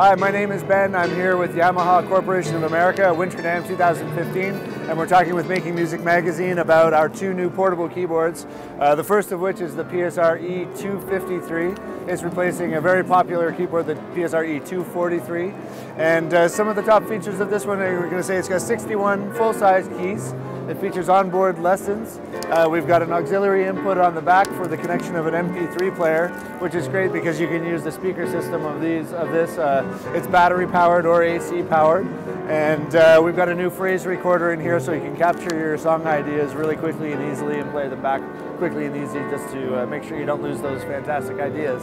Hi, my name is Ben. I'm here with Yamaha Corporation of America, Winter NAMM 2015, and we're talking with Making Music Magazine about our two new portable keyboards. Uh, the first of which is the PSR E253. It's replacing a very popular keyboard, the PSR E243. And uh, some of the top features of this one, we're going to say it's got 61 full-size keys. It features onboard lessons. Uh, we've got an auxiliary input on the back for the connection of an MP3 player, which is great because you can use the speaker system of these of this. Uh, it's battery powered or AC powered, and uh, we've got a new phrase recorder in here so you can capture your song ideas really quickly and easily and play them back quickly and easy just to uh, make sure you don't lose those fantastic ideas.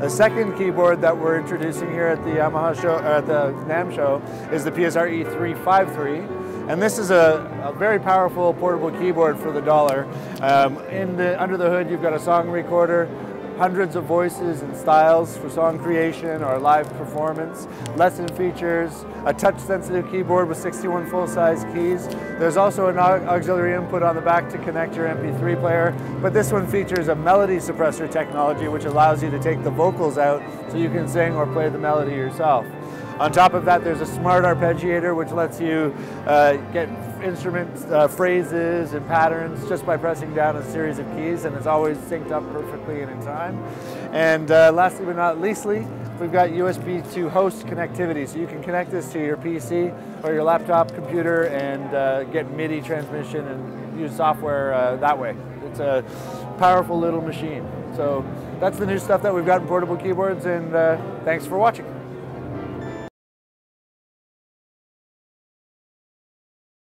The second keyboard that we're introducing here at the Yamaha show, at the NAMM show, is the PSR E353. And this is a, a, very powerful portable keyboard for the dollar. Um, in the, under the hood, you've got a song recorder, hundreds of voices and styles for song creation or live performance, lesson features, a touch-sensitive keyboard with 61 full-size keys. There's also an auxiliary input on the back to connect your MP3 player, but this one features a melody suppressor technology which allows you to take the vocals out so you can sing or play the melody yourself. On top of that, there's a smart arpeggiator which lets you uh, get instrument uh, phrases and patterns just by pressing down a series of keys and it's always synced up perfectly and in time. And uh, lastly but not leastly, we've got USB to host connectivity. So you can connect this to your PC or your laptop computer and uh, get MIDI transmission and use software uh, that way. It's a powerful little machine. So that's the new stuff that we've got in portable keyboards and uh, thanks for watching.